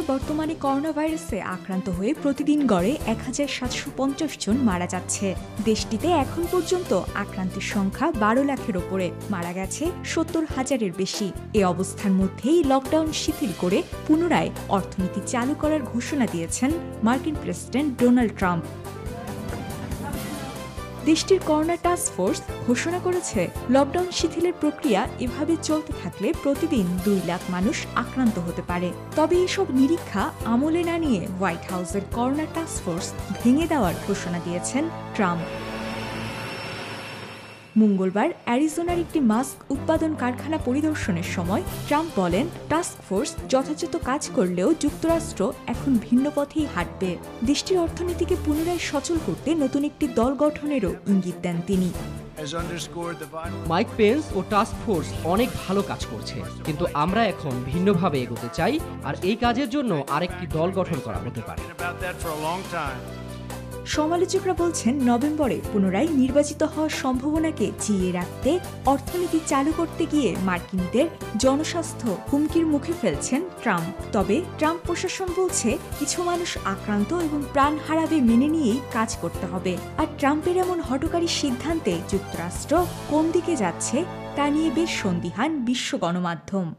বর্তমানে করোনা ভাইরাসে আক্রান্ত হয়ে প্রতিদিন গড়ে এক হাজার সাতশো পঞ্চাশ জন মারা যাচ্ছে। দেশটিতে এখন পর্যন্ত আক্রান্তের সংখ্যা বারো লাখের ওপরে। মারা গেছে সত্তর হাজারের বেশি। এ অবস্থার মধ্যেই লকডাউন শিথিল করে পুনরায় অর্থনীতি চালু করার ঘোষণা দিয়েছেন মার্কিন প্রেসিডেন্ট ডোনাল্ড ট্রাম্প। দেশটির করোনা টাস্ক ফোর্স ঘোষণা করেছে লকডাউন শিথিলের প্রক্রিয়া এভাবে চলতে থাকলে প্রতিদিন দুই লাখ মানুষ আক্রান্ত হতে পারে। তবে এসব নিরীক্ষা আমলে না নিয়ে হোয়াইট হাউসের করোনা টাস্ক ফোর্স ভেঙে দেওয়ার ঘোষণা দিয়েছেন ট্রাম্প। মঙ্গলবার অ্যারিজোনার একটি মাস্ক উৎপাদন কারখানা পরিদর্শনের সময় ট্রাম্প বলেন টাস্ক ফোর্স যথাযথ কাজ করলেও যুক্তরাষ্ট্র এখন ভিন্ন পথেই হাঁটবে। দেশটির অর্থনীতিকে পুনরায় সচল করতে নতুন একটি দল গঠনেরও ইঙ্গিত দেন তিনি। মাইক পেন্স ও টাস্ক ফোর্স অনেক ভালো কাজ করছে কিন্তু আমরা এখন ভিন্নভাবে এগোতে চাই আর এই কাজের জন্য আরেকটি দল গঠন করা হতে পারে। সমালোচকরা বলছেন, নভেম্বরে পুনরায় নির্বাচিত হওয়ার সম্ভাবনাকে জিয়ে রাখতে, অর্থনীতি চালু করতে গিয়ে মার্কিনীদের জনস্বাস্থ্য হুমকির মুখে ফেলছেন ট্রাম্প। তবে ট্রাম্প প্রশাসন বলছে, কিছু মানুষ আক্রান্ত এবং প্রাণ হারাবে মেনে নিয়েই কাজ করতে হবে। আর ট্রাম্পের এমন হটকারী সিদ্ধান্তে যুক্তরাষ্ট্র কোন দিকে যাচ্ছে, তা নিয়ে বেশ সন্দিহান বিশ্ব গণমাধ্যম।